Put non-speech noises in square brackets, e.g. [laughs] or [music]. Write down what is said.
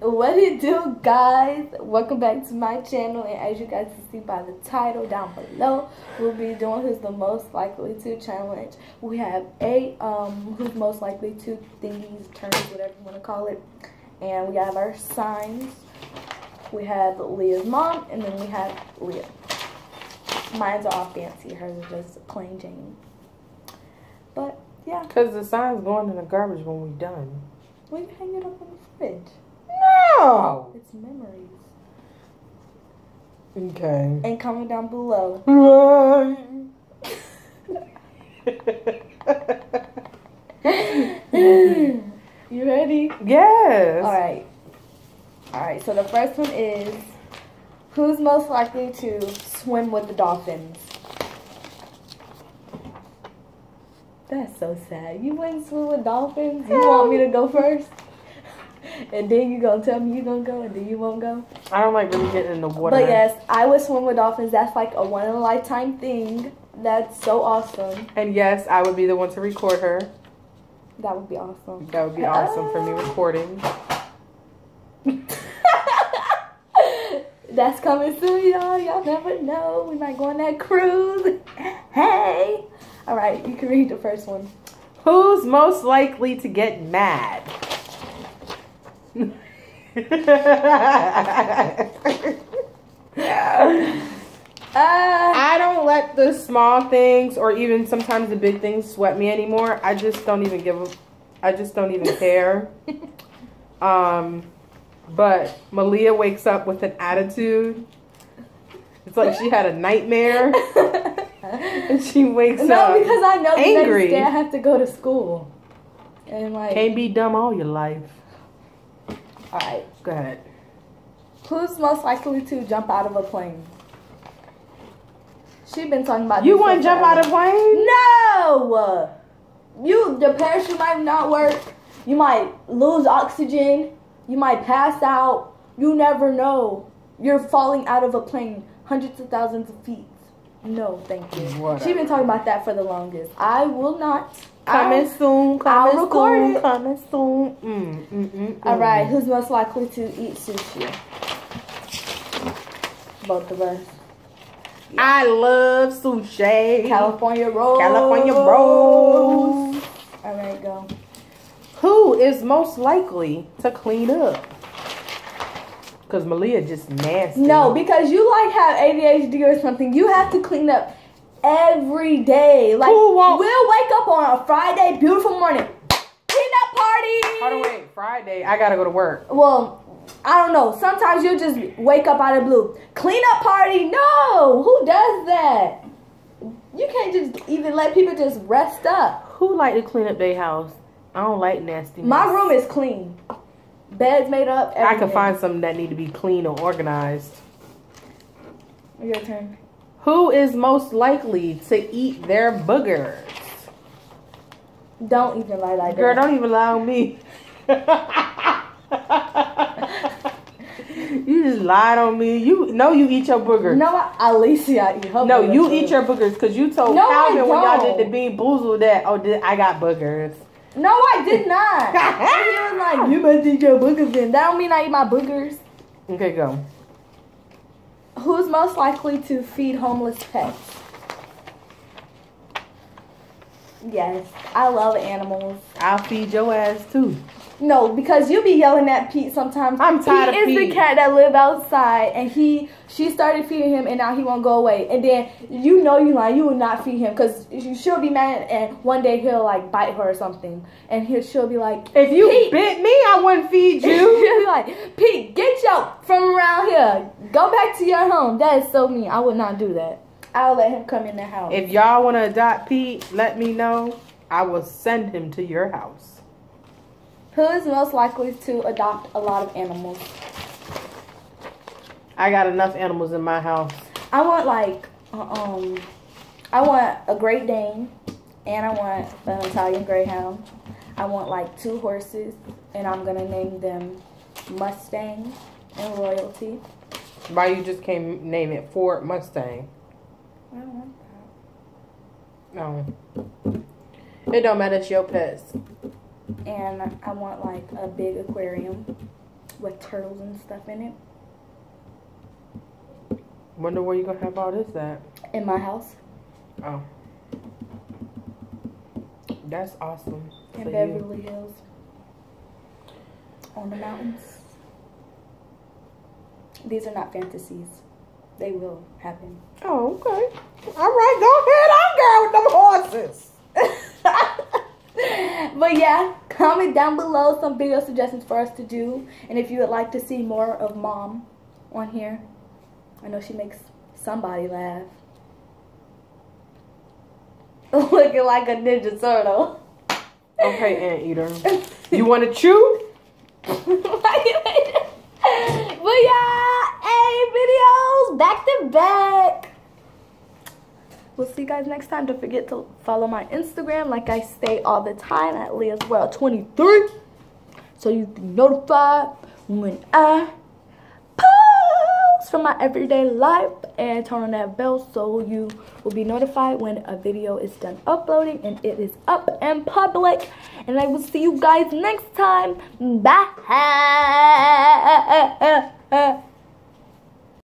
What it do, guys? Welcome back to my channel, and as you guys can see by the title down below, we'll be doing who's the most likely to challenge. We have eight um who's most likely to thingies, turns, whatever you want to call it, and we have our signs. We have Liah's mom, and then we have Liah. Mine's are all fancy. Hers are just plain Jane. But yeah, Because the sign's going in the garbage when we're done. we hang it up on the fridge. No! It's memories. Okay. And comment down below. [laughs] you ready? yes. All right. All right. So the first one is who's most likely to swim with the dolphins? That's so sad. You wouldn't swim with dolphins? You want me to go first? And then you gonna tell me you gonna go, and then you won't go. I don't like really getting in the water. But yes, I would swim with dolphins. That's like a one in a lifetime thing. That's so awesome. And yes, I would be the one to record her. That would be awesome. That would be awesome for me recording. [laughs] That's coming soon, y'all. Y'all never know. We might go on that cruise. Hey. All right, you can read the first one. Who's most likely to get mad? Uh, I don't let the small things or even sometimes the big things sweat me anymore. I just don't even give a, I just don't even care. [laughs] Um, but Malia wakes up with an attitude. It's like she had a nightmare [laughs] and she wakes no, up. because I know the angry. next day I have to go to school. And like, Can't be dumb all your life. All right, Go ahead. who's most likely to jump out of a plane? She been talking about. You for jump out of plane? No! You the parachute might not work. You might lose oxygen. You might pass out. You never know. You're falling out of a plane hundreds of thousands of feet. No, thank you. Whatever. She been talking about that for the longest. I will not. Coming I'll- soon, coming I'll record soon, it. coming soon. Mm, mm, mm, All mm. right, who's most likely to eat sushi? Both of us. I love sushi. California rolls. California rolls. All right, go. Who is most likely to clean up? Cause Malia just nasty. No, because you like have ADHD or something. You have to clean up every day. Like we'll wake up on a Friday, beautiful morning, clean up party. Hold on, wait. Friday, I gotta go to work. Well, I don't know. Sometimes you just wake up out of the blue, clean up party. No, who does that? You can't just even let people just rest up. Who like to clean up their house? I don't like nasty. My room is clean. Bed's made up. I can find something that need to be clean or organized. Your turn. Who is most likely to eat their boogers? Don't even lie like Girl, that. don't even lie on me. [laughs] you just lied on me. You know you eat your boogers. No, I, Alicia eat her No, you too. eat your boogers because you told No, Calvin when y'all did the bean boozle that oh did, I got boogers. No, I did not. [laughs] And he was like, "You must eat your boogers." Then that don't mean I eat my boogers. Okay, go. Who's most likely to feed homeless pets? Yes, I love animals. I'll feed your ass too. No, because you be yelling at Pete sometimes. I'm tired Pete of is the cat that live outside, and he she started feeding him, and now he won't go away. And then you know you lying, you will not feed him because she'll be mad, and one day he'll like bite her or something, and he'll she'll be like, If you Pete. bit me, I wouldn't feed [laughs] you. She'll be like, Pete, get your from around here. Go back to your home. That is so mean. I would not do that. I'll let him come in the house. if y'all want to adopt Pete, let me know. I will send him to your house. Who is most likely to adopt a lot of animals? I got enough animals in my house. I want like, uh, um, I want a Great Dane, and I want an Italian Greyhound. I want like two horses, and I'm gonna name them Mustang and Royalty. Why you just can't name it Ford Mustang? I don't want No. It don't matter. It's your pets. and I want like a big aquarium. with turtles and stuff in it. Wonder where you gonna have all this at? In my house. Oh. That's awesome. In you. Beverly Hills. On the mountains. These are not fantasies. They will happen. Oh, okay. All right, go ahead. I'm girl with them horses. [laughs] but yeah, comment down below some video suggestions for us to do. And if you would like to see more of mom on here. I know she makes somebody laugh. [laughs] Looking like a ninja turtle. Okay, anteater. [laughs] You want to chew? but yeah, videos back to back. We'll see you guys next time. Don't forget to follow my Instagram, like I say all the time, at Liah's World 23. So you can notify when I post from my everyday life and turn on that bell so you will be notified when a video is done uploading and it is up and public. And I will see you guys next time. Bye.